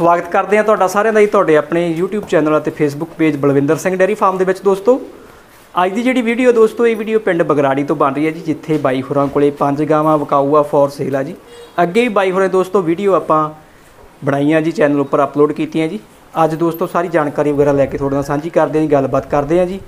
ਸਵਾਗਤ ਕਰਦੇ ਹਾਂ ਤੁਹਾਡਾ ਸਾਰਿਆਂ ਦਾ ਜੀ, ਤੁਹਾਡੇ ਆਪਣੇ YouTube ਚੈਨਲ ਅਤੇ Facebook page Balwinder Singh dairy farm ਦੇ ਵਿੱਚ ਦੋਸਤੋ। ਅੱਜ ਦੀ ਜਿਹੜੀ ਵੀਡੀਓ ਦੋਸਤੋ, ਇਹ ਵੀਡੀਓ ਪਿੰਡ ਬਗਰਾੜੀ ਤੋਂ ਬਣ ਰਹੀ ਹੈ ਜੀ, ਜਿੱਥੇ ਬਾਈ ਹੋਰਾਂ ਕੋਲੇ ਪੰਜ ਗਾਵਾਂ ਵਿਕਾਊ ਆ ਫੋਰ ਸੇਲ ਆ ਜੀ। ਅੱਗੇ ਹੀ ਬਾਈ ਹੋਰਾਂ ਦੋਸਤੋ ਵੀਡੀਓ ਆਪਾਂ ਬਣਾਈਆਂ ਜੀ ਚੈਨਲ ਉੱਪਰ ਅਪਲੋਡ ਕੀਤੀਆਂ ਜੀ। ਅੱਜ ਦੋਸਤੋ, ਸਾਰੀ ਜਾਣਕਾਰੀ ਵਗੈਰਾ ਲੈ ਕੇ ਤੁਹਾਡੇ ਨਾਲ ਸਾਂਝੀ ਕਰਦੇ ਹਾਂ ਜੀ, ਗੱਲਬਾਤ ਕਰਦੇ ਹਾਂ ਜੀ।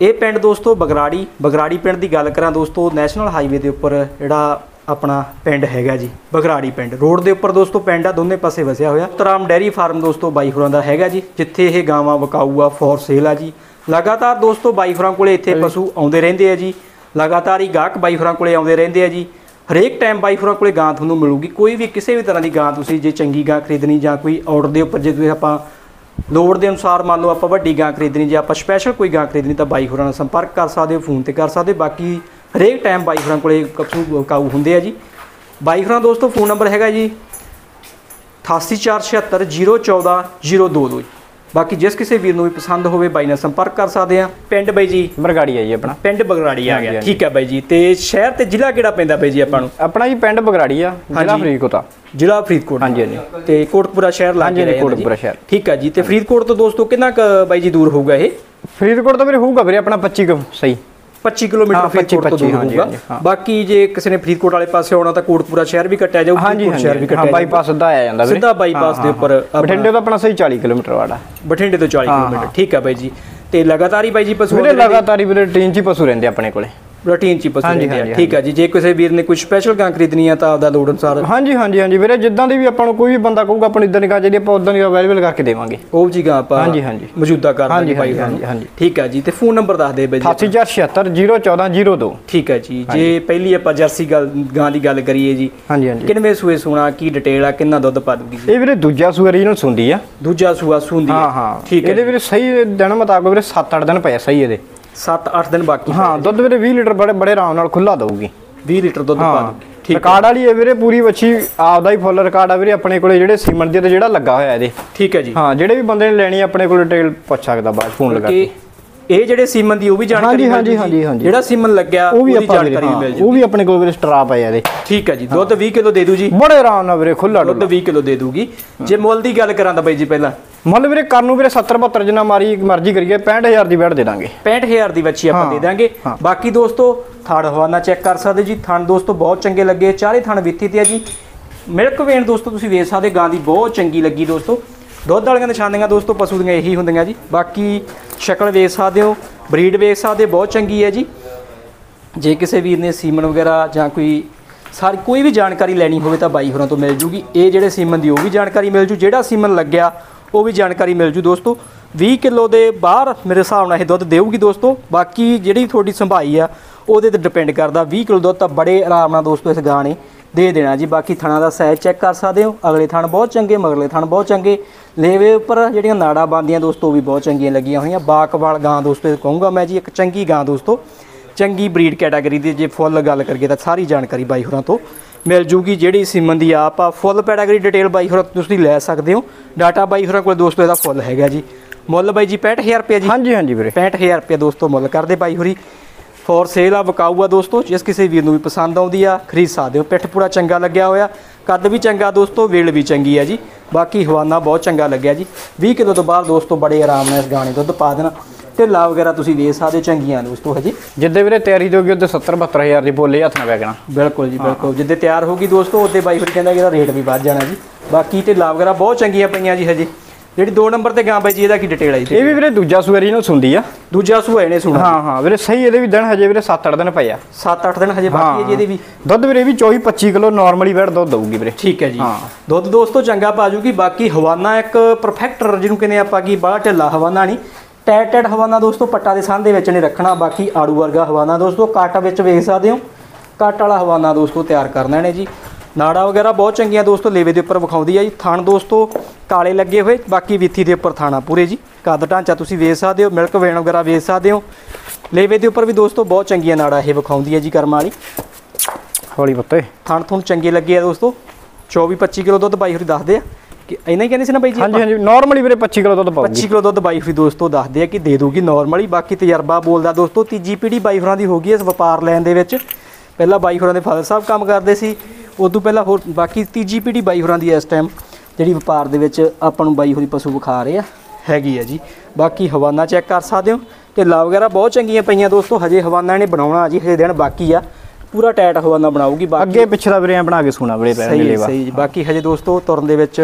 ਇਹ ਪਿੰਡ ਦੋਸਤੋ, ਬਗਰਾੜੀ ਬਗਰਾੜੀ ਪਿੰਡ ਦੀ ਗੱਲ ਕਰਾਂ ਦੋਸਤੋ ਨੈਸ਼ਨਲ ਹਾਈਵੇ ਦੇ ਉੱਪਰ ਜਿਹੜਾ ਆਪਣਾ ਪਿੰਡ ਹੈਗਾ ਜੀ ਬਗਰਾੜੀ ਪਿੰਡ। ਰੋਡ ਦੇ ਉੱਪਰ ਦੋਸਤੋ ਪਿੰਡ ਆ ਦੋਨੇ ਪਾਸੇ ਵਸਿਆ ਹੋਇਆ। ਤਰਾਮ ਡੈਰੀ ਫਾਰਮ ਦੋਸਤੋ ਬਾਈ ਹੋਰਾਂ ਦਾ ਹੈਗਾ ਜੀ ਜਿੱਥੇ ਇਹ ਗਾਵਾਂ ਵਿਕਾਊ ਆ ਫੋਰ ਸੇਲ ਆ ਜੀ। ਲਗਾਤਾਰ ਦੋਸਤੋ ਬਾਈ ਹੋਰਾਂ ਕੋਲੇ ਇੱਥੇ ਪਸ਼ੂ ਆਉਂਦੇ ਰਹਿੰਦੇ ਆ ਜੀ। ਲਗਾਤਾਰ ਹੀ ਗਾਹਕ ਬਾਈ ਹੋਰਾਂ ਕੋਲੇ ਆਉਂਦੇ ਰਹਿੰਦੇ ਆ ਜੀ। ਹਰੇਕ ਟਾਈਮ ਬਾਈ ਹੋਰਾਂ ਕੋਲੇ ਗਾਂ ਤੁਹਾਨੂੰ ਮਿਲੂਗੀ। ਕੋਈ ਵੀ ਕਿਸੇ ਵੀ ਤਰ੍ਹਾਂ ਦੀ ਗਾਂ ਤੁਸੀਂ ਜੇ ਚੰਗੀ ਗਾਂ ਖਰੀਦਣੀ ਜਾਂ ਕੋਈ ਆਰਡਰ ਦੇ ਉੱਪਰ ਜੇ ਤੁਸੀਂ ਆਪਾਂ ਲੋੜ ਦੇ ਅਨੁਸਾਰ ਮੰਨ ਲਓ ਆਪਾਂ ਵੱਡੀ ਗਾਂ ਖਰੀਦਣੀ ਜੇ ਆਪਾਂ ਸਪੈਸ਼ਲ ਕੋਈ ਗਾਂ ਖਰੀਦਣੀ ਤਾਂ ਬਾਈ ਹੋਰਾਂ ਨਾਲ ਸੰਪਰਕ ਕਰ ਸਕਦੇ ਹੋ ਫੋਨ ਤੇ ਕਰ ਸਕਦੇ। ਬਾਕੀ ਹਰੇਕ ਟਾਈਮ ਬਾਈ ਹੋਰਾਂ ਕੋਲੇ ਕਪਸੂ ਕਾਊ ਹੁੰਦੇ ਆ ਜੀ। ਬਾਈ ਹੋਰਾਂ ਦੋਸਤੋ ਫੋਨ ਨੰਬਰ ਹੈਗਾ ਜੀ 8847701402 ਬਾਕੀ ਜਿਸ ਕਿਸੇ ਵੀਰ ਨੂੰ ਵੀ ਪਸੰਦ ਹੋਵੇ ਬਾਈ ਨਾਲ ਸੰਪਰਕ ਕਰ ਸਕਦੇ ਆ। ਪਿੰਡ ਬਾਈ ਜੀ। ਬਰਗਾੜੀ ਆ ਜੀ ਆਪਣਾ। ਪਿੰਡ ਬਗਰਾੜੀ ਆ ਹਾਂਜੀ, ਗਿਆ। ਹਾਂਜੀ। ਠੀਕ ਹੈ ਬਾਈ ਜੀ। ਤੇ ਸ਼ਹਿਰ ਤੇ ਜ਼ਿਲ੍ਹਾ ਕਿਹੜਾ ਪੈਂਦਾ ਬਾਈ ਜੀ ਆਪਾਂ ਨੂੰ? ਆਪਣਾ ਜੀ ਪਿੰਡ ਬਗਰਾੜੀ ਆ ਜ਼ਿਲ੍ਹਾ ਹਾਂਜੀ। ਫਰੀਦਕੋਟ ਆ। ਜ਼ਿਲ੍ਹਾ ਫਰੀਦਕੋਟ। ਹਾਂਜੀ, ਹਾਂਜੀ। ਤੇ ਕੋਟਪੂਰਾ ਸ਼ਹਿਰ ਲੱਗ ਹਾਂਜੀ, ਰਿਹਾ ਹੈ ਕੋਟਕਪੂਰਾ ਸ਼ਹਿਰ। ਠੀਕ ਹੈ ਜੀ। ਤੇ ਫਰੀਦਕੋਟ ਤੋਂ ਦੋਸਤੋ ਕਿੰਨਾ ਕੁ ਬਾਈ ਜੀ ਦੂਰ ਹੋਊਗਾ ਇਹ? ਫਰੀਦਕੋਟ ਤੋਂ ਵੀਰੇ ਹੋਊਗਾ ਵੀਰੇ ਆਪਣਾ 25 ਕੁ ਸਹੀ। 25 ਕਿਲੋਮੀਟਰ ਫਰੀਦਕੋਟ ਤੋਂ 25 ਦੂਰ ਹੋਊਗਾ। ਬਾਕੀ ਜੇ ਕਿਸੇ ਨੇ ਫਰੀਦਕੋਟ ਵਾਲੇ ਪਾਸੇ ਆਉਣਾ ਤਾਂ ਕੋਟਪੂਰਾ ਸ਼ਹਿਰ ਵੀ ਕੱਟਿਆ ਜਾਊ ਹਾਂਜੀ ਸ਼ਹਿਰ ਵੀ ਕੱਟਿਆ ਬਾਈਪਾਸ ਸਿੱਧਾ ਆ ਜਾਂਦਾ ਵੀਰੇ। ਸਿੱਧਾ ਬਾਈਪਾਸ ਦੇ ਉੱਪਰ ਬਠਿੰਡੇ ਤੋਂ ਆਪਣਾ ਸਹੀ 40 ਕਿਲੋਮੀਟਰ ਵਾੜਾ ਬਠਿੰਡੇ ਤੋਂ 40 ਹਾਂ, ਕਿਲੋਮੀਟਰ। ਠੀਕ ਹੈ ਬਾਈ ਜੀ। ਤੇ ਲਗਾਤਾਰ ਹੀ ਬਾਈ ਜੀ ਪਸ਼ੂ ਵੀਰੇ? ਲਗਾਤਾਰ ਹੀ ਵੀਰੇ ਟ੍ਰੇਨ 'ਚ ਹੀ ਪਸ਼ੂ ਰਹਿੰਦੇ ਆਪਣੇ ਕੋਲੇ। ਰੂਟੀਨ ਚ ਹੀ ਪਸ਼ੂ ਹਾਂਜੀ, ਰਹਿੰਦੇ ਆ। ਹਾਂਜੀ, ਠੀਕ ਹੈ ਜੀ ਜੇ ਕਿਸੇ ਵੀਰ ਨੇ ਕੋਈ ਸਪੈਸ਼ਲ ਗਾਂ ਖਰੀਦਣੀ ਆ ਤਾਂ ਆਪਦਾ ਲੋੜ ਅਨੁਸਾਰ ਹਾਂਜੀ ਹਾਂਜੀ ਹਾਂਜੀ ਵੀਰੇ ਜਿੱਦਾਂ ਦੀ ਵੀ ਆਪਾਂ ਨੂੰ ਕੋਈ ਵੀ ਬੰਦਾ ਕਹੂਗਾ ਆਪਾਂ ਨੂੰ ਇਦਾਂ ਦੀ ਗਾ ਜਿਹੜੀ ਆਪਾਂ ਉਦਾਂ ਦੀ ਅਵੇਲੇਬਲ ਕਰਕੇ ਦੇਵਾਂਗੇ। ਉਹ ਜੀ ਗਾਂ ਆਪਾਂ ਹਾਂਜੀ, ਹਾਂਜੀ। ਮੌਜੂਦਾ ਕਰ ਦਾਂਗੇ ਹਾਂਜੀ, ਹਾਂਜੀ। ਹਾਂਜੀ, ਹਾਂਜੀ। ਠੀਕ ਹੈ ਜੀ ਤੇ ਫੋਨ ਨੰਬਰ ਦੱਸ ਦੇ ਬਾਈ ਜੀ 8476014002 ਠੀਕ ਹੈ ਜੀ ਜੇ ਪਹਿਲੀ ਆਪਾਂ ਜਰਸੀ ਗੱਲ ਗਾਂ ਦੀ ਗੱਲ ਕਰੀਏ ਜੀ ਹਾਂਜੀ ਹਾਂਜੀ। ਕਿੰਨਵੇਂ ਸੂਏ ਸੋਣਾ ਕੀ ਡਿਟੇਲ ਆ ਕਿੰਨਾ ਦੁੱਧ ਪਾ ਦੂਗੀ ਜੀ? ਇਹ ਵੀਰੇ ਦੂਜਾ ਸੂਆ ਰੀਜਨਲ ਸੁੰਦੀ ਆ। ਦੂਜਾ ਸੂਆ ਸੁੰਦੀ ਹਾਂ ਹਾਂ। ਠੀਕ ਹੈ ਇਹਦੇ ਵੀਰੇ ਸਹੀ ਦਿਨ ਮੁਤਾਬਕ ਵੀਰੇ 7-8 ਦਿਨ ਪਏ ਆ ਸਹੀ ਇਹਦੇ। 7-8 ਦਿਨ ਬਾਕੀ ਹਾਂ ਦੁੱਧ ਵੀਰੇ 20 ਲੀਟਰ ਬੜੇ ਬੜੇ ਆਰਾਮ ਨਾਲ ਖੁੱਲਾ ਦਊਗੀ। 20 ਲੀਟਰ ਦੁੱਧ ਪਾ ਹਾਂ ਦੂਗੀ ਠੀਕ ਹੈ। ਰਿਕਾਰਡ ਵਾਲੀ ਇਹ ਵੀਰੇ ਪੂਰੀ ਵੱਛੀ ਆਪਦਾ ਹੀ ਫੁੱਲ ਰਿਕਾਰਡ ਆ ਵੀਰੇ ਆਪਣੇ ਕੋਲੇ ਜਿਹੜੇ ਸੀਮਨ ਦੇ ਤੇ ਜਿਹੜਾ ਲੱਗਾ ਹੋਇਆ ਇਹਦੇ। ਠੀਕ ਹੈ ਜੀ। ਹਾਂ ਜਿਹੜੇ ਵੀ ਬੰਦੇ ਨੇ ਲੈਣੀ ਆਪਣੇ ਕੋਲੇ ਡਿਟੇਲ ਪੁੱਛ ਸਕਦਾ ਬਾਅਦ ਫੋਨ ਲਗਾ ਕਿ। ਇਹ ਜਿਹੜੇ ਸੀਮਨ ਦੀ ਉਹ ਵੀ ਜਾਣਕਾਰੀ ਹਾਂਜੀ। ਹਾਂਜੀ, ਹਾਂਜੀ। ਜਿਹੜਾ ਸੀਮਨ ਲੱਗਿਆ ਉਹ ਵੀ ਜਾਣਕਾਰੀ ਮਿਲ ਹਾਂ, ਜੂ ਉਹ ਵੀ ਆਪਣੇ ਕੋਲ ਵੀਰੇ ਸਟਰਾ ਪਏ ਆ ਇਹਦੇ। ਠੀਕ ਹੈ ਜੀ ਦੁੱਧ 20 ਕਿਲੋ ਦੇ ਦੂ ਜੀ। ਬੜੇ ਆਰਾਮ ਨਾਲ ਵੀਰੇ ਖੁੱਲਾ ਦੁੱਧ ਡੁੱਲਾ 20 ਕਿਲੋ ਦੇ ਦੂਗੀ। ਜੇ ਮੁੱਲ ਦੀ ਗੱਲ ਕਰਾਂ ਤਾਂ ਬਾਈ ਜੀ ਪਹਿਲਾਂ ਮੁੱਲ ਵੀਰੇ ਕਰਨ ਨੂੰ ਵੀਰੇ 70 72 ਜਿੰਨਾ ਮਾਰੀ ਮਰਜ਼ੀ ਕਰੀਏ 65000 ਦੀ ਬੈਠ ਦੇ ਦਾਂਗੇ। 65000 ਦੀ ਵੱਛੀ ਆਪਾਂ ਦੇ ਦਾਂਗੇ। ਬਾਕੀ ਦੋਸਤੋ ਥਣ ਹਵਾਨਾ ਚੈੱਕ ਕਰ ਸਕਦੇ ਜੀ। ਥਣ ਦੋਸਤੋ ਬਹੁਤ ਚੰਗੇ ਲੱਗੇ। ਚਾਰੇ ਥਣ ਵਿੱਥੀ ਤੇ ਆ ਜੀ। ਮਿਲਕ ਵੇਣ ਦੋਸਤੋ ਤੁਸੀਂ ਵੇਖ ਸਕਦੇ ਗਾਂ ਦੀ ਬਹੁਤ ਚੰਗੀ ਲੱਗੀ ਦੋਸਤੋ। ਦੁੱਧ ਵਾਲੀਆਂ ਨਿਸ਼ਾਨੀਆਂ ਦੋਸਤੋ ਪਸ਼ੂ ਦੀਆਂ ਇਹੀ ਹੁੰਦੀਆਂ ਜੀ। ਬਾਕੀ ਸ਼ਕਲ ਵੇਖ ਸਕਦੇ ਹੋ ਬਰੀਡ ਵੇਖ ਸਕਦੇ ਬਹੁਤ ਚੰਗੀ ਹੈ ਜੀ। ਜੇ ਕਿਸੇ ਵੀਰ ਨੇ ਸੀਮਨ ਵਗੈਰਾ ਜਾਂ ਕੋਈ ਸਾਰੀ ਕੋਈ ਵੀ ਜਾਣਕਾਰੀ ਲੈਣੀ ਹੋਵੇ ਤਾਂ ਬਾਈ ਹੋਰਾਂ ਤੋਂ ਮਿਲ ਜੂਗੀ। ਇਹ ਜਿਹੜੇ ਸੀਮਨ ਦੀ ਉਹ ਵੀ ਜਾਣਕਾਰੀ ਮਿਲ ਜੂ। ਜਿਹੜਾ ਸੀਮਨ ਲੱਗਿਆ ਉਹ ਵੀ ਜਾਣਕਾਰੀ ਮਿਲ ਜੂ ਦੋਸਤੋ। 20 ਕਿਲੋ ਦੇ ਬਾਹਰ ਮੇਰੇ ਹਿਸਾਬ ਨਾਲ ਇਹ ਦੁੱਧ ਦੇਊਗੀ ਦੋਸਤੋ। ਬਾਕੀ ਜਿਹੜੀ ਤੁਹਾਡੀ ਸੰਭਾਈ ਆ, ਉਹਦੇ ਤੇ ਡਿਪੈਂਡ ਕਰਦਾ। 20 ਕਿਲੋ ਦੁੱਧ ਤਾਂ ਬੜੇ ਆਰਾਮ ਨਾਲ ਦੋਸਤੋ ਇਸ ਗਾਂ ਨੇ ਦੇ ਦੇਣਾ ਜੀ। ਬਾਕੀ ਥਣਾ ਦਾ ਸਾਈਜ਼ ਚੈੱਕ ਕਰ ਸਕਦੇ ਹੋ। ਅਗਲੇ ਥਣ ਬਹੁਤ ਚੰਗੇ, ਮਗਰਲੇ ਥਣ ਬਹੁਤ ਚੰਗੇ। ਲੇਵੇ ਉੱਪਰ ਜਿਹੜੀਆਂ ਨਾੜਾਂ ਬੰਦੀਆਂ ਦੋਸਤੋ, ਉਹ ਵੀ ਬਹੁਤ ਚੰਗੀਆਂ ਲੱਗੀਆਂ ਹੋਈਆਂ। ਬਾਕਵਾਲ ਗਾਂ ਦੋਸਤੋ ਕਹੂੰਗਾ ਮੈਂ ਜੀ, ਇੱਕ ਚੰਗੀ ਗਾਂ ਦੋਸਤੋ। ਚੰਗੀ ਬਰੀਡ ਕੈਟਾਗਰੀ ਦੀ ਜੇ ਫੁੱਲ ਗੱਲ ਕਰੀਏ ਤਾਂ ਸਾਰੀ ਜਾਣਕਾਰੀ ਬਾਈ ਹੋਰਾਂ ਤੋਂ। ਮਿਲ ਜੂਗੀ ਜਿਹੜੀ ਸਿਮਨ ਦੀ ਆਪ ਆ। ਫੁੱਲ ਕੈਟਾਗਰੀ ਡਿਟੇਲ ਬਾਈ ਹੋਰਾਂ ਤੁਸੀਂ ਲੈ ਸਕਦੇ ਹੋ। ਡਾਟਾ ਬਾਈ ਹੋਰਾਂ ਕੋਲ ਦੋਸਤੋ ਇਹਦਾ ਫੁੱਲ ਹੈਗਾ ਜੀ। ਮੁੱਲ ਬਾਈ ਜੀ 65000 ਰੁਪਏ ਜੀ। ਹਾਂਜੀ ਹਾਂਜੀ ਵੀਰੇ। 65000 ਰੁਪਏ ਦੋਸਤੋ ਮੁੱਲ ਕਰਦੇ ਬਾਈ ਹੋਰੀ। ਫੋਰ ਸੇਲ ਆ ਵਿਕਾਊ ਆ ਦੋਸਤੋ ਜਿਸ ਕਿਸੇ ਵੀਰ ਨੂੰ ਵੀ ਪਸੰਦ ਆਉਂਦੀ ਆ ਖਰੀਦ ਸਕਦੇ ਹੋ। ਪਿੱਠ ਪੂਰਾ ਚੰਗਾ ਲੱਗਿਆ ਹੋਇਆ। ਕੱਦ ਵੀ ਚੰਗਾ ਦੋਸਤੋ ਵੇਲ ਵੀ ਚੰਗੀ ਆ ਜੀ। ਬਾਕੀ ਹਵਾਨਾ ਬਹੁਤ ਚੰਗਾ ਲੱਗਿਆ ਜੀ। 20 ਕਿਲੋ ਤੋਂ ਬਾਅਦ ਦੋਸਤੋ ਬੜੇ ਆਰਾਮ ਨਾਲ ਇਸ ਗਾਣੇ ਦੁੱਧ ਪਾ ਦੇਣਾ। ਢਿੱਲਾ ਵਗੈਰਾ ਤੁਸੀਂ ਵੇਖ ਸਕਦੇ ਚੰਗੀਆਂ ਦੋਸਤੋ ਹਜੇ। ਜਿੱਦੇ ਵੀਰੇ ਤਿਆਰੀ ਦੋਗੀ ਉਹਦੇ 70 72000 ਦੀ ਬੋਲੇ ਹੱਥ ਨਾਲ ਵਗਣਾ ਬਿਲਕੁਲ ਜੀ ਬਿਲਕੁਲ। ਜਿੱਦੇ ਤਿਆਰ ਹੋਗੀ ਦੋਸਤੋ ਉਹਦੇ ਬਾਈ ਫਿਰ ਕਹਿੰਦਾ ਕਿ ਇਹਦਾ ਰੇਟ ਵੀ ਵੱਧ ਜਾਣਾ ਜੀ। ਬਾਕੀ ਢਿੱਲਾ ਵਗੈਰਾ ਬਹੁਤ ਚੰਗੀਆਂ ਪਈਆਂ ਜੀ ਹਜੇ। ਜਿਹੜੀ 2 ਨੰਬਰ ਤੇ ਗਾਂ ਬਾਈ ਜੀ ਇਹਦਾ ਕੀ ਡਿਟੇਲ ਆਈ ਇਹ ਵੀ ਵੀਰੇ ਦੂਜਾ ਸੂਆ ਰੀਜਨਲ ਸੁੰਦੀ ਆ। ਦੂਜਾ ਸੂਆ ਇਹਨੇ ਸੁਣਾ ਹਾਂ ਹਾਂ। ਵੀਰੇ ਸਹੀ ਇਹਦੇ ਵੀ ਦਿਨ ਹਜੇ ਵੀਰੇ 7-8 ਦਿਨ ਪਏ ਆ। 7-8 ਦਿਨ ਹਜੇ ਬਾਕੀ ਹੈ ਜੀ ਇਹਦੇ ਵੀ। ਦੁੱਧ ਵੀਰੇ ਵੀ 24 25 ਕਿਲੋ ਨਾਰਮਲੀ ਬੈਠ ਦੁੱਧ ਦਊਗੀ ਵੀਰੇ। ਠੀਕ ਹੈ ਜੀ। ਹਾਂ। ਦੁੱਧ ਦੋਸਤੋ ਚੰਗਾ ਪਾ ਜੂਗੀ। ਬਾਕੀ ਹਵਾਨਾ ਇੱਕ ਪਰਫੈਕਟ ਜਿਹਨੂੰ ਕਹਿੰਦੇ ਆਪਾਂ ਕੀ ਬੜਾ ਢਿੱਲਾ ਹਵਾਨਾ ਨਹੀਂ। ਟੈਟ ਟੈਟ ਹਵਾਨਾ ਦੋਸਤੋ ਪੱਟਾ ਦੇ ਦੇ ਵਿੱਚ ਨਹੀਂ ਰੱਖਣਾ ਬਾਕੀ ਆੜੂ ਵਰਗਾ ਹਵਾਨਾ ਦੋਸਤੋ ਕੱਟ ਵਿੱਚ ਵੇਖ ਸਕਦੇ ਹੋ। ਕੱਟ ਵਾਲਾ ਹਵਾਨਾ ਦੋਸਤੋ ਤਿਆਰ ਕਰਨਾ ਇਹਨੇ ਜੀ। ਨਾੜਾ ਵਗੈਰਾ ਬਹੁਤ ਚੰਗੀਆਂ ਦੋਸਤੋ ਲੇਵੇ ਦੇ ਉੱਪਰ ਵਿਖਾਉਂਦੀ ਆ ਜੀ। ਥਣ ਦੋਸਤੋ ਕਾਲੇ ਲੱਗੇ ਹੋਏ ਬਾਕੀ ਵਿੱਥੀ ਦੇ ਉੱਪਰ ਥਾਣਾ ਪੂਰੇ ਜੀ। ਕੱਦ ਢਾਂਚਾ ਤੁਸੀਂ ਵੇਖ ਸਕਦੇ ਹੋ ਮਿਲਕ ਵੇਣ ਵਗੈਰਾ ਵੇਖ ਸਕਦੇ ਹੋ। ਲੇਵੇ ਦੇ ਉੱਪਰ ਵੀ ਦੋਸਤੋ ਬਹੁਤ ਚੰਗੀਆਂ ਨਾੜਾ ਇਹ ਵਿਖਾਉਂਦੀ ਹੈ ਜੀ ਕਰਮਾਂ ਵਾਲੀ। ਹੌਲੀ ਪੁੱਤੇ। ਥਣ ਤੁਹਾਨੂੰ ਚੰਗੇ ਲੱਗੇ ਆ ਦੋਸਤੋ। 24 25 ਕਿਲੋ ਦੁੱਧ ਬਾਈ ਹੋਰੀ ਦੱਸਦੇ ਆ। ਇੰਨਾ ਹੀ ਕਹਿੰਦੇ ਸੀ ਨਾ ਬਾਈ ਜੀ ਹਾਂਜੀ ਹਾਂਜੀ ਨਾਰਮਲੀ ਵੀਰੇ 25 ਕਿਲੋ ਦੁੱਧ ਪਾਊਗੀ 25 ਕਿਲੋ ਦੁੱਧ ਬਾਈ ਹੋਰੀ ਦੋਸਤੋ ਦੱਸਦੇ ਆ ਕਿ ਦੇ ਦੂਗੀ ਨਾਰਮਲੀ ਬਾਕੀ ਤਜਰਬਾ ਬੋਲਦਾ ਦੋਸਤੋ ਤੀਜੀ ਪੀੜੀ ਬਾਈ ਹੋਰਾਂ ਦੀ ਹੋ ਗਈ ਇਸ ਵਪਾਰ ਲੈਣ ਦੇ ਵਿੱਚ। ਪਹਿਲਾਂ ਬਾਈ ਹੋਰਾਂ ਦੇ ਫਾਦਰ ਸਾਹਿਬ ਕੰਮ ਕਰਦੇ ਸੀ ਉਦੋਂ ਪਹਿਲਾਂ ਹੋਰ ਬਾਕੀ ਤੀਜੀ ਪੀੜੀ ਬਾਈ ਹੋਰਾਂ ਦੀ ਇਸ ਟਾਈਮ ਜਿਹੜੀ ਵਪਾਰ ਦੇ ਵਿੱਚ ਆਪਾਂ ਨੂੰ ਬਾਈ ਹੋਰੀ ਪਸ਼ੂ ਵਿਖਾ ਰਹੇ ਆ ਹੈਗੀ ਆ ਜੀ। ਬਾਕੀ ਹਵਾਨਾ ਚੈੱਕ ਕਰ ਸਕਦੇ ਹੋ ਢਿੱਲਾ ਵਗੈਰਾ ਬਹੁਤ ਚੰਗੀਆਂ ਪਈਆਂ ਦੋਸਤੋ ਹਜੇ ਹਵਾਨਾ ਇਹਨੇ ਬਣਾਉਣਾ ਜੀ ਹਜੇ ਦਿਨ ਬਾਕੀ ਆ। ਪੂਰਾ ਟਾਈਟ ਹਵਾਨਾ ਬਣਾਊਗੀ ਬਾਕੀ ਅੱਗੇ ਪਿੱਛੇ ਦਾ ਵੀਰੇ ਬਣਾ ਕੇ ਸੋਨਾ ਵੀਰੇ ਹੈ, ਲੇਵਾ ਸਹੀ ਜੀ। ਬਾਕੀ ਹਜੇ ਦੋਸਤੋ ਤੁਰਨ ਦੇ ਵਿੱਚ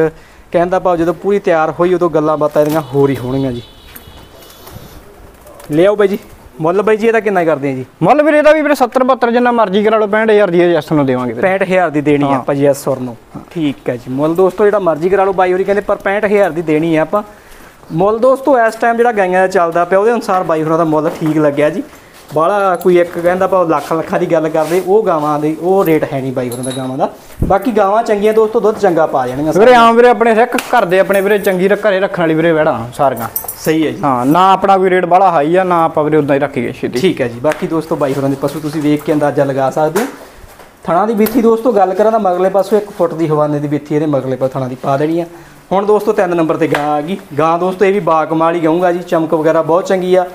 ਕਹਿਣ ਦਾ ਭਾਵ ਜਦੋਂ ਪੂਰੀ ਤਿਆਰ ਹੋਈ ਉਦੋਂ ਗੱਲਾਂ ਬਾਤਾਂ ਇਹਦੀਆਂ ਹੋਰ ਹੀ ਹੋਣਗੀਆਂ ਜੀ। ਲਿਆਓ ਬਾਈ ਜੀ ਮੁੱਲ ਬਾਈ ਜੀ ਇਹਦਾ ਕਿੰਨਾ ਕਰਦੇ ਆ ਜੀ? ਮੁੱਲ ਵੀਰੇ ਦਾ ਵੀ ਵੀਰੇ 70 72 ਜਿੰਨਾ ਮਰਜ਼ੀ ਕਰਾ ਲਓ 65000 ਦੀ ਜੈਸ ਨੂੰ ਦੇਵਾਂਗੇ ਵੀਰੇ। 65000 ਦੀ ਦੇਣੀ ਆ। ਆਪਾਂ ਜੀ ਇਸ ਸੁਰ ਨੂੰ। ਠੀਕ ਹੈ ਜੀ ਮੁੱਲ ਦੋਸਤੋ ਜਿਹੜਾ ਮਰਜ਼ੀ ਕਰਾ ਲਓ ਬਾਈ ਹੋਰੀ ਕਹਿੰਦੇ ਪਰ 65000 ਦੀ ਦੇਣੀ ਆ ਆਪਾਂ। ਮੁੱਲ ਦੋਸਤੋ ਇਸ ਟਾਈਮ ਜਿਹੜਾ ਗਾਈਆਂ ਦਾ ਚੱਲਦਾ ਪਿਆ ਉਹਦੇ ਅਨੁਸਾਰ ਬਾਈ ਹੋਰਾਂ ਦਾ ਮੁੱਲ ਠੀਕ ਲੱਗਿਆ ਜੀ। ਬਾਹਲਾ ਕੋਈ ਇੱਕ ਕਹਿੰਦਾ ਪਾ ਲੱਖ ਲੱਖਾਂ ਦੀ ਗੱਲ ਕਰਦੇ ਉਹ ਗਾਵਾਂ ਦੇ ਉਹ ਰੇਟ ਹੈ ਨਹੀਂ ਬਾਈ ਹੋਰਾਂ ਦਾ ਗਾਵਾਂ ਦਾ। ਬਾਕੀ ਗਾਵਾਂ ਚੰਗੀਆਂ ਦੋਸਤੋ ਦੁੱਧ ਚੰਗਾ ਪਾ ਜਾਣਗੀਆਂ ਵੀਰੇ ਆਮ ਵੀਰੇ ਆਪਣੇ ਰਿਕ ਘਰ ਦੇ ਆਪਣੇ ਵੀਰੇ ਚੰਗੀ ਘਰੇ ਰੱਖਣ ਵਾਲੀ ਵੀਰੇ ਵੜਾ ਸਾਰੀਆਂ। ਸਹੀ ਹੈ ਜੀ। ਹਾਂ ਨਾ ਆਪਣਾ ਕੋਈ ਰੇਟ ਬਾਹਲਾ ਹਾਈ ਆ ਨਾ ਆਪਾਂ ਵੀਰੇ ਉਦਾਂ ਹੀ ਰੱਖੀਏ ਛੇਤੀ। ਠੀਕ ਹੈ ਜੀ। ਬਾਕੀ ਦੋਸਤੋ ਬਾਈ ਹੋਰਾਂ ਦੇ ਪਸ਼ੂ ਤੁਸੀਂ ਵੇਖ ਕੇ ਅੰਦਾਜ਼ਾ ਲਗਾ ਸਕਦੇ ਹੋ। ਥਣਾ ਦੀ ਵਿੱਥੀ ਦੋਸਤੋ ਗੱਲ ਕਰਾਂ ਤਾਂ ਮਗਲੇ ਪਾਸੋਂ 1 ਫੁੱਟ ਦੀ ਹਵਾਨੇ ਦੀ ਵਿੱਥੀ ਇਹਦੇ ਮਗਲੇ ਪਾਸੇ ਥਣਾ ਦੀ ਪਾ ਦੇਣੀ ਆ। ਹੁਣ ਦੋਸਤੋ 3 ਨੰਬਰ ਤੇ ਗਾਂ ਆ ਗਈ। ਗਾਂ ਦੋਸਤੋ ਇਹ ਵੀ ਬਾਕਮਾਲ ਹੀ ਗਾਉਂਗਾ ਜੀ। ਚਮਕ ਵਗੈਰਾ ਬਹੁਤ ਚੰਗੀ ਆ।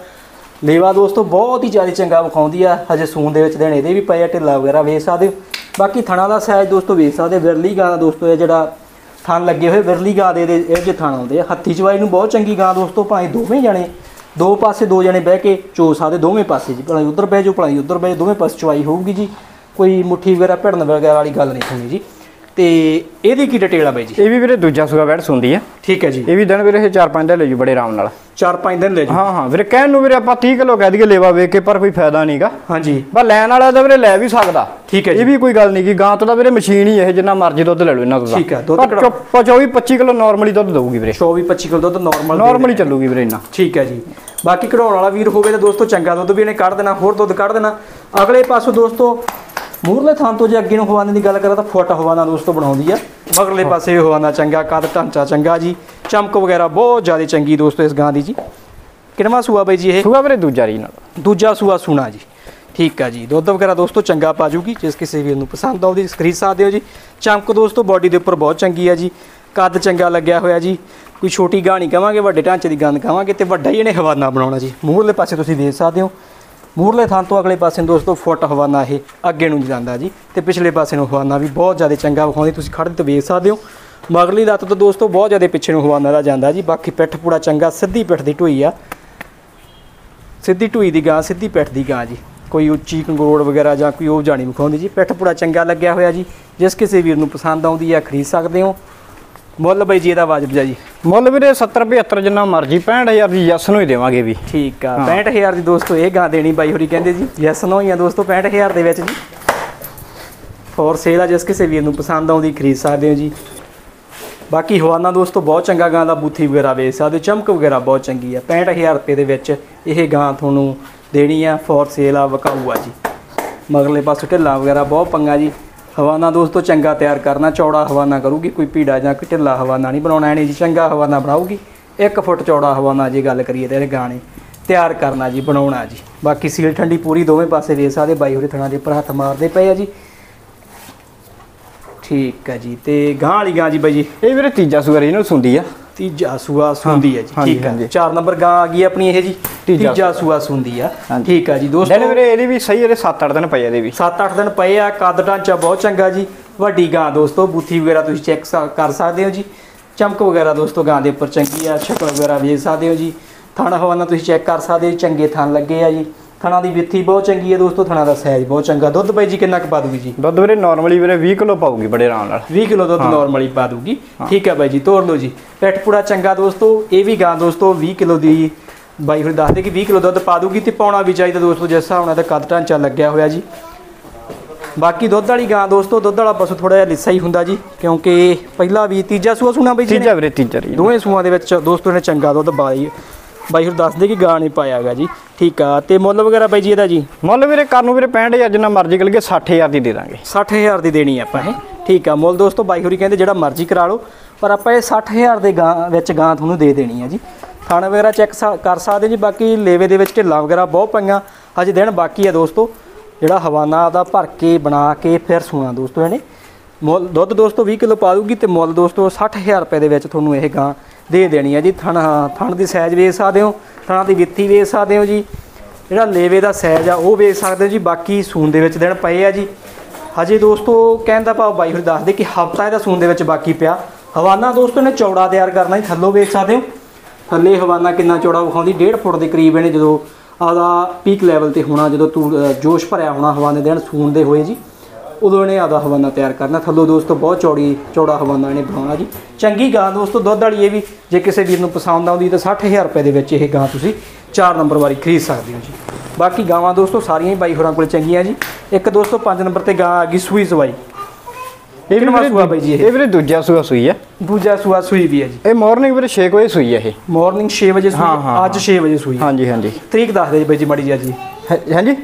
ਲੇਵਾ ਦੋਸਤੋ ਬਹੁਤ ਹੀ ਜ਼ਿਆਦਾ ਚੰਗਾ ਵਿਖਾਉਂਦੀ ਆ। ਹਜੇ ਸੂਨ ਦੇ ਵਿੱਚ ਦੇਣ ਇਹਦੇ ਵੀ ਪਏ ਆ ਢਿੱਲਾ ਵਗੈਰਾ ਵੇਖ ਸਕਦੇ ਹੋ। ਬਾਕੀ ਥਣਾ ਦਾ ਸਾਈਜ਼ ਦੋਸਤੋ ਵੇਖ ਸਕਦੇ ਹੋ। ਵਿਰਲੀ ਗਾਂ ਦਾ ਦੋਸਤੋ ਇਹ ਜਿਹੜਾ ਥਣ ਲੱਗੇ ਹੋਏ ਵਿਰਲੀ ਗਾਂ ਦੇ ਇਹਦੇ- ਇਹ ਜੇ ਥਣ ਆਉਂਦੇ ਆ। ਹੱਥੀ ਚਵਾਈ ਨੂੰ ਬਹੁਤ ਚੰਗੀ ਗਾਂ ਦੋਸਤੋ ਭਾਵੇਂ ਦੋਵੇਂ ਜਾਣੇ ਦੋ ਪਾਸੇ ਦੋ ਜਣੇ ਬਹਿ ਕੇ ਚੋ ਸਕਦੇ ਦੋਵੇਂ ਪਾਸੇ ਜੀ। ਭਲਾਈ ਉਧਰ ਬਹਿ ਜਾਓ ਭਲਾਈ ਉਧਰ ਬਹਿ ਜਾਓ, ਦੋਵੇਂ ਪਾਸੇ ਚਵਾਈ ਹੋਊਗੀ ਜੀ। ਕੋਈ ਮੁੱਠੀ ਵਗੈਰਾ ਭਿੜਨ ਵਗੈਰਾ ਵਾਲੀ ਗੱਲ ਨਹੀਂ ਹੋਣੀ ਜੀ। ਤੇ ਇਹਦੀ ਕੀ ਡਿਟੇਲ ਆ ਬਾਈ ਜੀ? ਇਹ ਵੀ ਵੀਰੇ ਦੂਜਾ ਸੂਆ ਵੈੜ ਸੁੰਦੀ ਆ। ਠੀਕ ਹੈ ਜੀ। ਇਹ ਵੀ ਦਿਨ ਵੀਰੇ ਇਹ 4-5 ਦਿਨ ਲੈ ਜੂ ਬੜੇ ਆਰਾਮ ਨਾਲ। 4-5 ਦਿਨ ਲੈ ਜੀ। ਹਾਂ ਹਾਂ ਵੀਰੇ ਕਹਿਣ ਨੂੰ ਵੀਰੇ ਆਪਾਂ 30 ਕਿਲੋ ਕਹਿ ਦਈਏ ਲੇਵਾ ਵੇਖ ਕੇ ਪਰ ਕੋਈ ਫਾਇਦਾ ਨਹੀਂਗਾ ਹਾਂਜੀ। ਬਸ ਲੈਣ ਵਾਲਾ ਤਾਂ ਵੀਰੇ ਲੈ ਵੀ ਸਕਦਾ। ਠੀਕ ਹੈ ਜੀ। ਇਹ ਵੀ ਕੋਈ ਗੱਲ ਨਹੀਂ ਕਿ ਗਾਂ ਤੋਂ ਤਾਂ ਵੀਰੇ ਮਸ਼ੀਨ ਹੀ ਇਹ ਜਿੰਨਾ ਮਰਜ਼ੀ ਦੁੱਧ ਲੈ ਲਓ ਇਹਨਾਂ ਤੋਂ। ਠੀਕ ਹੈ, ਦੁੱਧ ਪਰ ਕਢਾ- ਚੁੱਪ 24-25 ਕਿਲੋ ਨਾਰਮਲੀ ਦੁੱਧ ਦਊਗੀ ਵੀਰੇ। 24-25 ਕਿਲੋ ਦੁੱਧ ਨਾਰਮਲ ਨਾਰਮਲੀ ਚੱਲੂਗੀ ਵੀਰੇ ਇੰਨਾ। ਠੀਕ ਹੈ ਜੀ। ਬਾਕੀ ਕਢਾਉਣ ਵਾਲਾ ਵੀਰ ਹੋਵੇ ਤਾਂ ਦੋਸਤੋ ਚੰਗਾ ਦੁੱਧ ਵੀ ਇਹਨੇ ਕੱਢ ਦੇਣਾ ਹੋਰ ਦੁੱਧ ਕੱਢ ਦੇਣਾ। ਅਗਲੇ ਪਾਸੋਂ ਦੋਸਤੋ ਮੂਰਲੇ ਥਾਂ ਤੋਂ ਜੇ ਅੱਗੇ ਨੂੰ ਹਵਾਨੇ ਦੀ ਗੱਲ ਕਰਾਂ ਤਾਂ ਫੁੱਟ ਹਵਾਨਾ ਦੋਸਤੋ ਬਣਾਉਂਦੀ ਆ। ਮਗਰਲੇ ਪਾਸੇ ਵੀ ਹਵਾਨਾ ਚੰਗਾ ਕੱਦ ਢਾਂਚਾ ਚੰਗਾ ਜੀ। ਚਮਕ ਵਗੈਰਾ ਬਹੁਤ ਜ਼ਿਆਦਾ ਚੰਗੀ ਦੋਸਤੋ ਇਸ ਗਾਂ ਦੀ ਜੀ। ਕਿੰਨਵਾਂ ਸੂਆ ਬਾਈ ਜੀ ਇਹ? ਸੂਆ ਵੀਰੇ ਦੂਜਾ ਰੀ ਨਾਲ। ਦੂਜਾ ਸੂਆ ਸੁਣਾ ਜੀ। ਠੀਕ ਆ ਜੀ। ਦੁੱਧ ਵਗੈਰਾ ਦੋਸਤੋ ਚੰਗਾ ਪਾ ਜੂਗੀ ਜਿਸ ਕਿਸੇ ਵੀਰ ਨੂੰ ਪਸੰਦ ਆਉਂਦੀ ਖਰੀਦ ਸਕਦੇ ਹੋ ਜੀ। ਚਮਕ ਦੋਸਤੋ ਬਾਡੀ ਦੇ ਉੱਪਰ ਬਹੁਤ ਚੰਗੀ ਆ ਜੀ। ਕੱਦ ਚੰਗਾ ਲੱਗਿਆ ਹੋਇਆ ਜੀ। ਕੋਈ ਛੋਟੀ ਗਾਣੀ ਕਵਾਂਗੇ ਵੱਡੇ ਢਾਂਚੇ ਦੀ ਗੰਦ ਕਵਾਂਗੇ ਤੇ ਵੱਡਾ ਹੀ ਇਹਨੇ ਹਵਾਨਾ ਬਣਾਉਣਾ ਜੀ। ਮੂਹਰਲੇ ਪਾਸੇ ਤੁਸੀਂ ਦੇਖ ਸਕਦੇ ਹੋ। ਮੂਹਰਲੇ ਥਾਂ ਤੋਂ ਅਗਲੇ ਪਾਸੇ ਨੂੰ ਦੋਸਤੋ ਫੁੱਟ ਹਵਾਨਾ ਇਹ ਅੱਗੇ ਨੂੰ ਜਾਂਦਾ ਜੀ ਤੇ ਪਿਛਲੇ ਪਾਸੇ ਨੂੰ ਹਵਾਨਾ ਵੀ ਬਹੁਤ ਜ਼ਿਆਦਾ ਚੰਗਾ ਵਿਖਾਉਂਦੀ, ਤੁਸੀਂ ਖੜ੍ਹਦੇ ਤੋਂ ਵੇਖ ਸਕਦੇ ਹੋ। ਮਗਰਲੀ ਲੱਤ ਤੋਂ ਦੋਸਤੋ ਬਹੁਤ ਜ਼ਿਆਦਾ ਪਿੱਛੇ ਨੂੰ ਹਵਾਨਾ ਦਾ ਜਾਂਦਾ ਜੀ, ਬਾਕੀ ਪਿੱਠ ਪੂੜਾ ਚੰਗਾ, ਸਿੱਧੀ ਪਿੱਠ ਦੀ ਢੋਈ ਆ। ਸਿੱਧੀ ਢੋਈ ਦੀ ਗਾਂ, ਸਿੱਧੀ ਪਿੱਠ ਦੀ ਗਾਂ ਜੀ। ਕੋਈ ਉੱਚੀ ਕੰਗਰੋੜ ਵਗੈਰਾ ਜਾਂ ਕੋਈ ਉਹ ਜਾਣੀ ਵਿਖਾਉਂਦੀ ਜੀ, ਪਿੱਠ ਪੂੜਾ ਚੰਗਾ ਲੱਗਿਆ ਹੋਇਆ ਜੀ। ਜਿਸ ਕਿਸੇ ਵੀਰ ਨੂੰ ਪਸੰਦ ਆਉਂਦੀ ਆ, ਖਰੀਦ ਸਕਦੇ ਹੋ। ਮੁੱਲ ਬਈ ਜੀ ਇਹਦਾ ਵਾਜਬ ਜਾ ਜੀ। ਮੁੱਲ ਵੀਰੇ 70 75 ਜਿੰਨਾ ਮਰਜ਼ੀ 65000 ਦੀ ਯਸ ਨੂੰ ਹੀ ਦੇਵਾਂਗੇ ਵੀ। ਠੀਕ ਆ। ਹਾਂ। 65000 ਦੀ ਦੋਸਤੋ ਇਹ ਗਾਂ ਦੇਣੀ ਬਾਈ ਹੋਰੀ ਕਹਿੰਦੇ ਜੀ। ਯੈਸ ਨੋ ਹੀ ਆ ਦੋਸਤੋ 65000 ਦੇ ਵਿੱਚ ਜੀ। ਫੋਰ ਸੇਲ ਆ ਜਿਸ ਕਿਸੇ ਵੀਰ ਨੂੰ ਪਸੰਦ ਆਉਂਦੀ ਖਰੀਦ ਸਕਦੇ ਹੋ ਜੀ। ਬਾਕੀ ਹਵਾਨਾ ਦੋਸਤੋ ਬਹੁਤ ਚੰਗਾ ਗਾਂ ਦਾ ਬੂਥੀ ਵਗੈਰਾ ਵੇਚ ਸਕਦੇ ਚਮਕ ਵਗੈਰਾ ਬਹੁਤ ਚੰਗੀ ਆ। 65000 ਰੁਪਏ ਦੇ ਵਿੱਚ ਇਹ ਗਾਂ ਤੁਹਾਨੂੰ ਦੇਣੀ ਆ ਫੋਰ ਸੇਲ ਆ ਵਕਾਊ ਆ ਜੀ। ਮਗਰਲੇ ਪਾਸੇ ਢਿੱਲਾ ਵਗੈਰਾ ਬਹੁਤ ਪੰਗਾ ਜੀ। ਹਵਾਨਾ ਦੋਸਤੋ, ਚੰਗਾ ਤਿਆਰ ਕਰਨਾ, ਚੌੜਾ ਹਵਾਨਾ ਕਰੂਗੀ, ਕੋਈ ਪੀੜਾ ਜਾਂ ਕੋਈ ਢਿੱਲਾ ਹਵਾਨਾ ਨਹੀਂ ਬਣਾਉਣਾ ਨਹੀਂ ਜੀ ਚੰਗਾ ਹਵਾਨਾ ਬਣਾਊਗੀ। 1 ਫੁੱਟ ਚੌੜਾ ਹਵਾਨਾ ਜੇ ਗੱਲ ਕਰੀਏ ਤੇ ਇਹ ਗਾਣੇ, ਤਿਆਰ ਕਰਨਾ ਜੀ, ਬਣਾਉਣਾ ਜੀ। ਬਾਕੀ ਸੀਲ ਠੰਡੀ ਪੂਰੀ ਦੋਵੇਂ ਪਾਸੇ ਵੇਚ ਸਕਦੇ ਬਾਈ ਹੋਰੇ ਥਣਾ ਦੇ ਉੱਪਰ ਹੱਥ ਮਾਰਦੇ ਪਏ ਆ ਜੀ। ਠੀਕ ਆ ਜੀ, ਤੇ ਗਾਂ ਵਾਲੀ ਗਾਂ ਜੀ ਬਾਈ ਜੀ। ਇਹ ਵੀਰੇ ਤੀਜਾ ਸੂਆ ਇਹਨੂੰ ਸੁੰਦੀ ਆ। ਤੀਜਾ ਸੂਆ ਸੁੰਦੀ ਹੈ ਜੀ ਠੀਕ ਹਾਂਜੀ। ਚਾਰ ਨੰਬਰ ਗਾਂ ਆ ਗਈ ਆਪਣੀ ਇਹ ਜੀ ਤੀਜਾ ਸੂਆ। ਸੁੰਦੀ ਆ। ਠੀਕ ਆ ਜੀ ਦੋਸਤੋ ਵੀਰੇ ਇਹਦੀ ਵੀ ਸਹੀ ਇਹਦੇ 7-8 ਦਿਨ ਪਏ ਇਹਦੇ ਵੀ। 7-8 ਦਿਨ ਪਏ ਆ ਕੱਦ ਢਾਂਚਾ ਬਹੁਤ ਚੰਗਾ ਜੀ ਵੱਡੀ ਗਾਂ ਦੋਸਤੋ ਬੂਥੀ ਵਗੈਰਾ ਤੁਸੀਂ ਚੈੱਕ ਕਰ ਸਕਦੇ ਹੋ ਜੀ। ਚਮਕ ਵਗੈਰਾ ਦੋਸਤੋ ਗਾਂ ਦੇ ਉੱਪਰ ਚੰਗੀ ਆ ਸ਼ਕਲ ਵਗੈਰਾ ਵੇਖ ਸਕਦੇ ਹੋ ਜੀ। ਥਣ ਹਵਾਨਾ ਤੁਸੀਂ ਚੈੱਕ ਕਰ ਸਕਦੇ ਹੋ ਚੰਗੇ ਥਣ ਲੱਗੇ ਆ ਜੀ। ਥਣਾ ਦੀ ਵਿੱਥੀ ਬਹੁਤ ਚੰਗੀ ਹੈ ਦੋਸਤੋ ਥਣਾ ਦਾ ਸਾਈਜ਼ ਬਹੁਤ ਚੰਗਾ। ਦੁੱਧ ਬਾਈ ਜੀ ਕਿੰਨਾ ਕੁ ਪਾ ਦੂਗੀ ਜੀ? ਦੁੱਧ ਵੀਰੇ ਨਾਰਮਲੀ ਵੀਰੇ 20 ਕਿਲੋ ਪਾਊਗੀ ਬੜੇ ਆਰਾਮ ਨਾਲ। 20 ਕਿਲੋ ਦੁੱਧ। ਨਾਰਮਲੀ ਪਾ ਦੂਗੀ। ਠੀਕ ਹੈ ਬਾਈ ਜੀ ਤੋੜ ਲਓ ਜੀ। ਪੈਟ ਪੂੜਾ ਚੰਗਾ ਦੋਸਤੋ ਇਹ ਵੀ ਗਾਂ ਦੋਸਤੋ 20 ਕਿਲੋ ਦੀ ਬਾਈ ਫਿਰ ਦੱਸਦੇ ਕਿ 20 ਕਿਲੋ ਦੁੱਧ ਪਾ ਦੂਗੀ ਤੇ ਪਾਉਣਾ ਵੀ ਚਾਹੀਦਾ ਦੋਸਤੋ ਜਿਸ ਹਿਸਾਬ ਨਾਲ ਦਾ ਕੱਦ ਢਾਂਚਾ ਲੱਗਿਆ ਹੋਇਆ ਜੀ। ਬਾਕੀ ਦੁੱਧ ਵਾਲੀ ਗਾਂ ਦੋਸਤੋ ਦੁੱਧ ਵਾਲਾ ਪਸ਼ੂ ਥੋੜਾ ਜਿਹਾ ਲਿੱਸਾ ਹੀ ਹੁੰਦਾ ਜੀ ਕਿਉਂਕਿ ਪਹਿਲਾ ਵੀ ਤੀਜਾ ਸੂਆ ਸੁਣਾ ਬਾਈ ਜੀ? ਤੀਜਾ ਵੀਰੇ ਤੀਜਾ ਦੋਵੇਂ ਸੂਆਂ ਦੇ ਵਿੱਚ ਦੋਸਤੋ ਨੇ ਚੰਗਾ ਦੁੱਧ ਬਾਈ ਬਾਈ ਫਿਰ ਦੱਸਦੇ ਕਿ ਗਾਂ ਨਹੀਂ ਪਾਇਆਗਾ ਜੀ। ਠੀਕ ਆ ਤੇ ਮੁੱਲ ਵਗੈਰਾ ਬਾਈ ਜੀ ਇਹਦਾ ਜੀ? ਮੁੱਲ ਵੀਰੇ ਕਰ ਨੂੰ ਵੀਰੇ 65000 ਜਿੰਨਾ ਮਰਜ਼ੀ ਕਰ ਲਈਏ 60000 ਦੀ ਦੇ ਦਾਂਗੇ। 60000 ਦੀ ਦੇਣੀ ਆ ਆਪਾਂ ਇਹ। ਠੀਕ ਆ ਮੁੱਲ ਦੋਸਤੋ ਬਾਈ ਹੋਰੀ ਕਹਿੰਦੇ ਜਿਹੜਾ ਮਰਜ਼ੀ ਕਰਾ ਲਓ ਪਰ ਆਪਾਂ ਇਹ 60000 ਦੇ ਗਾਂ ਵਿੱਚ ਗਾਂ ਤੁਹਾਨੂੰ ਦੇ ਦੇਣੀ ਆ ਜੀ। ਥਣ ਵਗੈਰਾ ਚੈੱਕ ਕਰ ਸਕਦੇ ਜੀ ਬਾਕੀ ਲੇਵੇ ਦੇ ਵਿੱਚ ਢਿੱਲਾਂ ਵਗੈਰਾ ਬਹੁਤ ਪਈਆਂ ਹਜੇ ਦਿਨ ਬਾਕੀ ਆ ਦੋਸਤੋ। ਜਿਹੜਾ ਹਵਾਨਾ ਦਾ ਭਰ ਕੇ ਬਣਾ ਕੇ ਫਿਰ ਸੂਣਾ ਦੋਸਤੋ ਇਹਨੇ ਮੁੱਲ ਦੁੱਧ ਦੋਸਤੋ 20 ਕਿਲੋ ਪਾ ਦੂਗੀ ਤੇ ਮੁੱਲ ਦੋਸਤੋ 60000 ਰੁਪਏ ਦੇ ਵਿੱਚ ਤੁਹਾਨੂੰ ਇਹ ਗਾਂ ਦੇ ਦੇਣੀ ਆ ਜੀ। ਥਣ, ਹਾਂ, ਥਣ ਦੀ ਸਾਈਜ਼ ਵੇਖ ਸਕਦੇ ਹੋ, ਥਣਾਂ ਦੀ ਵਿੱਥੀ ਵੇਖ ਸਕਦੇ ਹੋ ਜੀ। ਜਿਹੜਾ ਲੇਵੇ ਦਾ ਸਾਈਜ਼ ਆ, ਉਹ ਵੇਖ ਸਕਦੇ ਹੋ ਜੀ। ਬਾਕੀ ਸੂਨ ਦੇ ਵਿੱਚ ਦਿਨ ਪਏ ਆ ਜੀ। ਹਜੇ ਦੋਸਤੋ, ਕਹਿਣ ਦਾ ਭਾਵ ਬਾਈ ਹੋਰੀ ਦੱਸਦੇ ਕਿ ਹਫਤਾ ਇਹਦਾ ਸੂਨ ਦੇ ਵਿੱਚ ਬਾਕੀ ਪਿਆ। ਹਵਾਨਾ ਦੋਸਤੋ ਨੇ ਚੌੜਾ ਤਿਆਰ ਕਰਨਾ ਜੀ, ਥੱਲੋਂ ਵੇਖ ਸਕਦੇ ਹੋ। ਥੱਲੇ ਹਵਾਨਾ ਕਿੰਨਾ ਚੌੜਾ ਵਿਖਾਉਂਦੀ 1.5 ਫੁੱਟ ਦੇ ਕਰੀਬ ਇਹਨੇ ਜਦੋਂ ਆਦਾ ਪੀਕ ਲੈਵਲ ਤੇ ਹੋਣਾ, ਜਦੋਂ ਤੂੰ ਜੋਸ਼ ਭਰਿਆ ਹੋਣਾ ਹਵਾਨੇ ਦੇਣ ਸੂਣ ਦੇ ਹੋਏ ਜੀ। ਉਦੋਂ ਇਹਨੇ ਆਦਾ ਹਵਾਨਾ ਤਿਆਰ ਕਰਨਾ। ਥੱਲੋਂ ਦੋਸਤੋ ਬਹੁਤ ਚੌੜੀ ਚੌੜਾ ਹਵਾਨਾ ਇਹਨੇ ਬਣਾਉਣਾ ਜੀ। ਚੰਗੀ ਗਾਂ ਦੋਸਤੋ ਦੁੱਧ ਵਾਲੀ ਇਹ ਵੀ ਜੇ ਕਿਸੇ ਵੀਰ ਨੂੰ ਪਸੰਦ ਆਉਂਦੀ ਤਾਂ 60000 ਰੁਪਏ ਦੇ ਵਿੱਚ ਇਹ ਗਾਂ ਤੁਸੀਂ 4 ਨੰਬਰ ਵਾਲੀ ਖਰੀਦ ਸਕਦੇ ਹੋ ਜੀ। ਬਾਕੀ ਗਾਵਾਂ ਦੋਸਤੋ ਸਾਰੀਆਂ ਹੀ ਬਾਈ ਹੋਰਾਂ ਕੋਲ ਚੰਗੀਆਂ ਜੀ। ਇੱਕ ਦੋਸਤੋ 5 ਨੰਬਰ ਤੇ ਗਾਂ ਆ ਗਈ ਸੂਈ ਸਵਾਈ। ਇਹ ਵੀ ਵੀਰੇ ਸੂਆ ਬਾਈ ਜੀ ਇਹ? ਵੀਰੇ ਦੂਜਾ ਸੂਆ ਸੂਈ ਹੈ ਦੂਜਾ ਸੂਆ ਸੂਈ ਵੀ ਹੈ ਜੀ। ਇਹ ਮਾਰਨਿੰਗ ਵੀਰੇ 6 ਵਜੇ ਸੂਈ ਹੈ ਇਹ। ਮਾਰਨਿੰਗ 6 ਵਜੇ ਸੂਈ ਅੱਜ 6 ਵਜੇ ਸੂਈ। ਹਾਂਜੀ ਹਾਂਜੀ। ਤਰੀਕ ਦੱਸ ਦੇ ਜੀ ਬਾਈ ਜੀ ਮੜੀ ਜੀ ਅੱਜ। ਹਾਂਜੀ?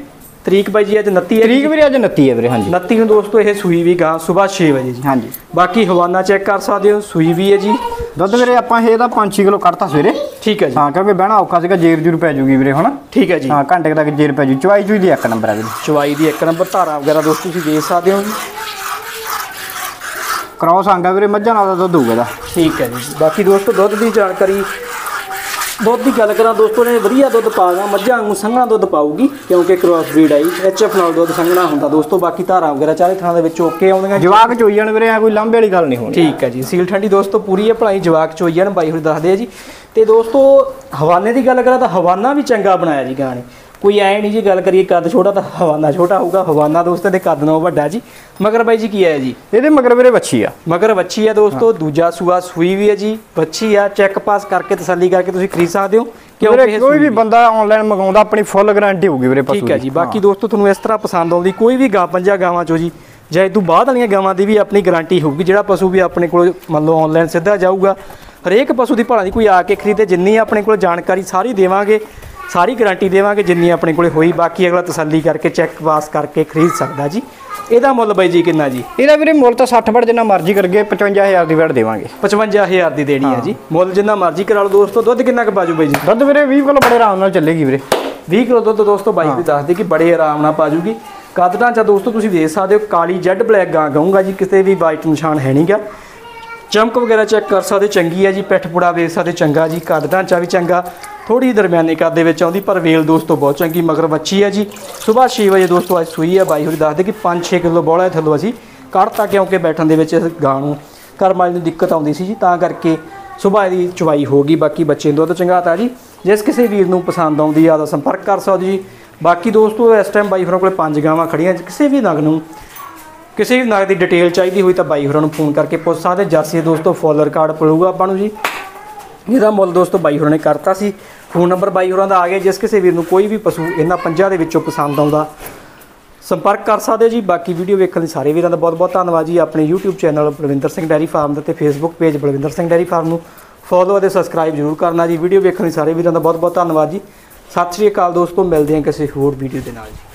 ਤਰੀਕ ਬਾਈ ਜੀ ਅੱਜ 29 ਹੈ ਤਰੀਕ ਵੀਰੇ ਅੱਜ 29 ਹੈ ਵੀਰੇ ਹਾਂਜੀ। 29 ਨੂੰ ਦੋਸਤੋ ਇਹ ਸੂਈ ਵੀ ਗਾਂ ਸਵੇਰ 6 ਵਜੇ ਜੀ। ਹਾਂਜੀ। ਬਾਕੀ ਹਵਾਨਾ ਚੈੱਕ ਕਰ ਸਕਦੇ ਹੋ ਸੂਈ ਵੀ ਹੈ ਜੀ। ਦੁੱਧ ਵੀਰੇ ਆਪਾਂ ਇਹਦਾ 5-6 ਕਿਲੋ ਕੱਢਤਾ ਸਵੇਰੇ। ਠੀਕ ਹੈ ਜੀ। ਹਾਂ ਕਿਉਂਕਿ ਬਹਿਣਾ ਔਖਾ ਸੀਗਾ ਜੇਰ ਜੂਰ ਪੈ ਜੂਗੀ ਵੀਰੇ ਹੁਣ ਠੀਕ ਹੈ ਜੀ। ਹਾਂ ਘੰਟੇ ਤੱਕ ਜੇਰ ਪੈ ਜੂ। ਚਵਾਈ ਚੂਈ ਦੀ ਇੱਕ ਨੰਬਰ ਹੈ ਵੀਰੇ। ਚਵਾਈ ਦੀ ਇੱਕ ਨੰਬਰ ਧਾਰਾ ਵਗੈਰਾ ਦੋਸਤੋ ਤੁਸੀਂ ਦੇਖ ਸਕਦੇ ਹੋ ਜੀ। ਕ੍ਰਾਸ ਆਂਗਾ ਵੀਰੇ ਮੱਝਾਂ ਨਾਲ ਦਾ ਦੁੱਧ ਹੋਊਗਾ ਇਹਦਾ। ਠੀਕ ਹੈ ਜੀ। ਬਾਕੀ ਦੋਸਤੋ ਦੁੱਧ ਦੀ ਜਾਣਕਾਰੀ ਦੁੱਧ ਦੀ ਗੱਲ ਕਰਾਂ ਦੋਸਤੋ ਨੇ ਵਧੀਆ ਦੁੱਧ ਪਾਗਾ ਮੱਝਾਂ ਵਾਂਗੂ ਸੰਘਣਾ ਦੁੱਧ ਪਾਊਗੀ ਕਿਉਂਕਿ ਕ੍ਰਾਸ ਬਰੀਡ ਆਈ ਐਚਐਫ ਨਾਲ ਦੁੱਧ ਸੰਘਣਾ ਹੁੰਦਾ ਦੋਸਤੋ ਬਾਕੀ ਧਾਰਾਂ ਵਗੈਰਾ ਚਾਰੇ ਥਾਂ ਦੇ ਵਿੱਚ ਓਕੇ ਆਉਂਦੀਆਂ। ਜਵਾਕ ਚੋਈ ਜਾਣ ਵੀਰੇ ਆ ਕੋਈ ਲਾਂਬੇ ਵਾਲੀ ਗੱਲ ਨਹੀਂ ਹੋਣੀ। ਠੀਕ ਹੈ ਜੀ ਸੀਲ ਠੰਡੀ ਦੋਸਤੋ ਪੂਰੀ ਹੈ ਭਲਾਈ ਜਵਾਕ ਚੋਈਆਂ ਬਾਈ ਹੋਰੀ ਦੱਸਦੇ ਆ ਜੀ। ਤੇ ਦੋਸਤੋ ਹਵਾਨੇ ਦੀ ਗੱਲ ਕਰਾਂ ਤਾਂ ਹਵਾਨਾ ਵੀ ਚੰਗਾ ਬਣਾਇਆ ਜੀ ਗਾਣੇ। ਕੋਈ ਐ ਨਹੀਂ ਜੀ ਗੱਲ ਕਰੀਏ ਕੱਦ ਛੋਟਾ ਤਾਂ ਹਵਾਨਾ ਛੋਟਾ ਹੋਊਗਾ ਹਵਾਨਾ ਦੋਸਤੋ ਦੇ ਕੱਦ ਨਾਲੋਂ ਵੱਡਾ ਜੀ। ਮਗਰ ਬਾਈ ਜੀ ਕੀ ਹੈ ਜੀ? ਇਹਦੇ ਮਗਰ ਵੀਰੇ ਵੱਛੀ ਆ। ਮਗਰ ਬੱਚੀ ਹੈ ਦੋਸਤੋ ਦੂਜਾ ਸੂਆ ਸੂਈ ਵੀ ਹੈ ਜੀ ਬੱਚੀ ਆ ਚੈੱਕ ਪਾਸ ਕਰਕੇ ਤਸੱਲੀ ਕਰਕੇ ਤੁਸੀਂ ਖਰੀਦ ਸਕਦੇ ਹੋ। ਕਿਉਂਕਿ ਕੋਈ ਵੀ। ਬੰਦਾ ਆਨਲਾਈਨ ਮੰਗਾਉਂਦਾ ਆਪਣੀ ਫੁੱਲ ਗਾਰੰਟੀ ਹੋਊਗੀ ਵੀਰੇ ਪਸ਼ੂ ਠੀਕ ਹੈ। ਜੀ ਬਾਕੀ ਦੋਸਤੋ ਤੁਹਾਨੂੰ ਇਸ ਤਰ੍ਹਾਂ ਪਸੰਦ ਆਉਂਦੀ ਕੋਈ ਵੀ ਗਾਂ ਪੰਜਾਂ ਗਾਵਾਂ ਚੋਂ ਜੀ ਜਾਂ ਇਹ ਤੋਂ ਬਾਅਦ ਵਾਲੀਆਂ ਗਾਵਾਂ ਦੀ ਵੀ ਆਪਣੀ ਗਾਰੰਟੀ ਹੋਊਗੀ ਜਿਹੜਾ ਪਸ਼ੂ ਵੀ ਆਪਣੇ ਕੋਲ ਮੰਨ ਲਓ ਆਨਲਾਈਨ ਸਿੱਧਾ ਜਾਊਗਾ। ਹਰੇਕ ਪਸ਼ੂ ਦੀ ਭਲਾ ਦੀ ਕੋਈ ਆ ਕੇ ਖਰੀਦੇ ਜਿੰਨੀ ਆਪਣੇ ਕੋਲ ਜਾਣਕਾਰੀ ਸਾਰੀ ਦੇਵਾਂਗੇ। ਸਾਰੀ ਗਾਰੰਟੀ ਦੇਵਾਂਗੇ ਜਿੰਨੀ ਆਪਣੇ ਕੋਲੇ ਹੋਈ ਬਾਕੀ ਅਗਲਾ ਤਸੱਲੀ ਕਰਕੇ ਚੈੱਕ ਪਾਸ ਕਰਕੇ ਖਰੀਦ ਸਕਦਾ ਜੀ। ਇਹਦਾ ਮੁੱਲ ਬਾਈ ਜੀ ਕਿੰਨਾ ਜੀ? ਇਹਦਾ ਵੀਰੇ ਮੁੱਲ ਤਾਂ 60 ਵੜ ਜਿੰਨਾ ਮਰਜ਼ੀ ਕਰਗੇ 55000 ਦੀ ਵੜ ਦੇਵਾਂਗੇ। 55000 ਦੀ ਦੇਣੀ ਹੈ ਜੀ। ਮੁੱਲ ਜਿੰਨਾ ਮਰਜ਼ੀ ਕਰਾ ਲਓ ਦੋਸਤੋ ਦੁੱਧ ਕਿੰਨਾ ਕੁ ਬਾਜੂ ਬਾਈ ਜੀ? ਦੁੱਧ ਵੀਰੇ 20 ਕਿਲੋ ਬੜੇ ਆਰਾਮ ਨਾਲ ਚੱਲੇਗੀ ਵੀਰੇ। 20 ਕਿਲੋ ਦੁੱਧ ਦੋਸਤੋ ਬਾਈ ਵੀ ਦੱਸਦੇ ਕਿ ਬੜੇ ਆਰਾਮ ਨਾਲ ਪਾਜੂਗੀ। ਕੱਦ ਢਾਂਚਾ ਦੋਸਤੋ ਤੁਸੀਂ ਦੇਖ ਸਕਦੇ ਹੋ ਕਾਲੀ ਜੈਡ ਬਲੈਕ ਗਾਂ ਗਾਉਂਗਾ ਜੀ ਕਿਤੇ ਵੀ ਵਾਈਟ ਨਿਸ਼ਾਨ ਹੈ ਨਹੀਂਗਾ। ਚਮਕ ਵਗੈਰਾ ਚੈੱਕ ਕਰ ਸਕਦੇ ਚੰਗੀ ਹੈ ਜੀ ਪਿੱਠ ਪੁੜਾ ਵੇਖ ਸਕਦੇ ਚੰਗਾ ਜੀ ਕੱਦ ਢਾਂਚਾ ਵੀ ਚੰਗਾ। ਥੋੜੀ ਦਰਮਿਆਨੀ ਕੱਦ ਦੇ ਵਿੱਚ ਆਉਂਦੀ, ਪਰ ਵੇਲ ਦੋਸਤੋ ਬਹੁਤ ਚੰਗੀ, ਮਗਰ ਬੱਚੀ ਹੈ ਜੀ। ਸਵੇਰ 6 ਵਜੇ ਦੋਸਤੋ ਅੱਜ ਸੂਈ ਹੈ, ਬਾਈ ਹੋਰੀ ਦੱਸਦੇ ਕਿ 5-6 ਕਿਲੋ ਬੋਲਾ ਹੈ ਥੱਲੋਂ ਅਸੀਂ। ਕੱਢਤਾ ਕਿਉਂਕਿ ਬੈਠਣ ਦੇ ਵਿੱਚ ਇਸ ਗਾਂ ਨੂੰ ਕਰਮ ਵਾਲੀ ਨੂੰ ਦਿੱਕਤ ਆਉਂਦੀ ਸੀ ਜੀ, ਤਾਂ ਕਰਕੇ ਸੁਬਾਹ ਦੀ ਚਵਾਈ ਹੋ ਗਈ, ਬਾਕੀ ਬੱਚੇ ਨੂੰ ਦੁੱਧ ਚੰਗਾਤਾ ਜੀ। ਜਿਸ ਕਿਸੇ ਵੀਰ ਨੂੰ ਪਸੰਦ ਆਉਂਦੀ ਆ ਤਾਂ ਸੰਪਰਕ ਕਰ ਸਕਦੇ ਜੀ। ਬਾਕੀ ਦੋਸਤੋ ਇਸ ਟਾਈਮ ਬਾਈ ਹੋਰਾਂ ਕੋਲੇ ਪੰਜ ਗਾਵਾਂ ਖੜੀਆਂ ਕਿਸੇ ਵੀ ਨਗ ਨੂੰ, ਕਿਸੇ ਵੀ ਨਗ ਦੀ ਡਿਟੇਲ ਚਾਹੀਦੀ ਹੋਈ ਤਾਂ ਬਾਈ ਹੋਰਾਂ ਨੂੰ ਫੋਨ ਕਰਕੇ ਪੁੱਛ ਸਕਦੇ ਜਰਸੀ ਦੋਸਤੋ ਫੋਲਰ ਕਾਰਡ ਪਲੂਗਾ ਆਪਾਂ ਨੂੰ ਜੀ। ਇਹਦਾ ਮੁੱਲ ਦੋਸਤੋ ਬਾਈ ਹੋਰਾਂ ਨੇ ਕਰਤਾ ਸੀ। ਫੋਨ ਨੰਬਰ ਬਾਈ ਹੋਰਾਂ ਦਾ ਆ ਗਿਆ, ਜਿਸ ਕਿਸੇ ਵੀਰ ਨੂੰ ਕੋਈ ਵੀ ਪਸ਼ੂ ਇਹਨਾਂ ਪੰਜਾਂ ਦੇ ਵਿੱਚੋਂ ਪਸੰਦ ਆਉਂਦਾ। ਸੰਪਰਕ ਕਰ ਸਕਦੇ ਜੀ, ਬਾਕੀ ਵੀਡੀਓ ਵੇਖਣ ਲਈ ਸਾਰੇ ਵੀਰਾਂ ਦਾ ਬਹੁਤ ਬਹੁਤ ਧੰਨਵਾਦ ਜੀ। ਆਪਣੇ YouTube channel Balwinder Singh dairy farm ਦਾ ਤੇ Facebook page Balwinder Singh dairy farm ਨੂੰ ਫੋਲੋ ਅਤੇ ਸਬਸਕ੍ਰਾਈਬ ਜ਼ਰੂਰ ਕਰਨਾ ਜੀ। ਵੀਡੀਓ ਵੇਖਣ ਲਈ ਸਾਰੇ ਵੀਰਾਂ ਦਾ ਬਹੁਤ ਬਹੁਤ ਧੰਨਵਾਦ ਜੀ। ਸਤਿ ਸ਼੍ਰੀ ਅਕਾਲ ਦੋਸਤੋ, ਮਿਲਦੇ ਹਾਂ ਕਿਸੇ ਹੋਰ ਵੀਡੀਓ ਦੇ ਨਾਲ ਜੀ।